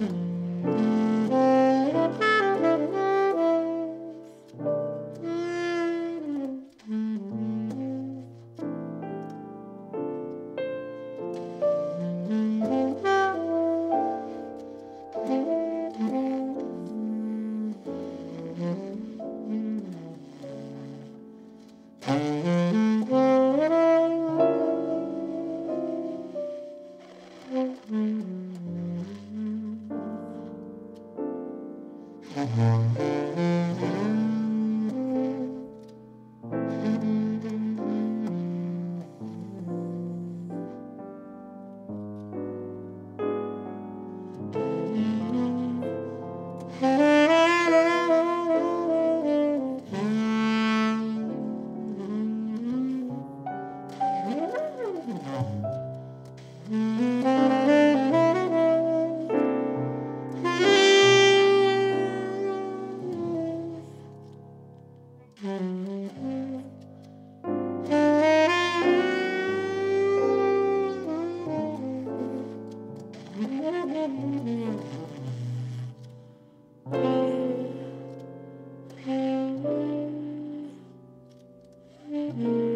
Mm-hmm. Música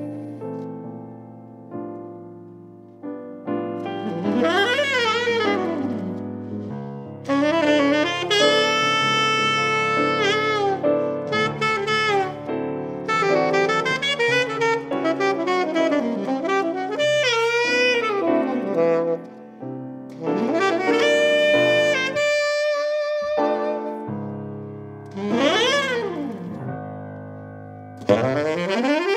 Mm-hmm.